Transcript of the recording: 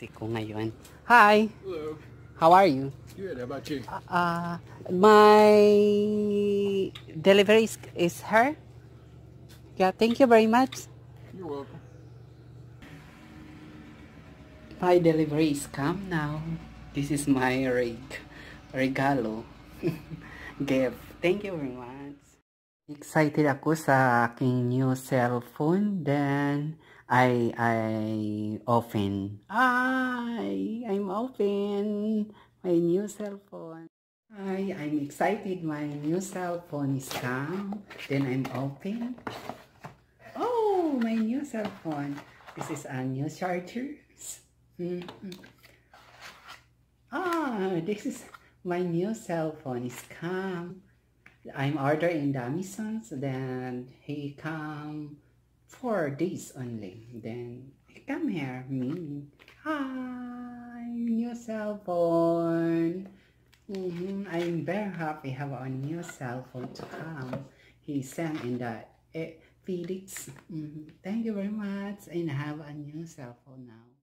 Busy ko ngayon. Hi! Hello. How are you? Good. How about you? Uh, my delivery is, is her. Yeah, thank you very much. You're welcome. My delivery is come now. This is my reg regalo. Gift. Thank you very much. Excited ako sa aking new cellphone. Then, I, I open. I, I'm open my new cellphone. I, I'm excited. My new cellphone is come. Then I'm open. Oh, my new cellphone. This is a new charger. Mm -hmm. Ah, this is my new cell phone is come. I'm ordering the Amazon, then he come for this only. Then come here, me. Hi, new cell phone. Mm -hmm. I'm very happy have a new cell phone to come. He sent in the eh, Felix. Mm -hmm. Thank you very much and have a new cell phone now.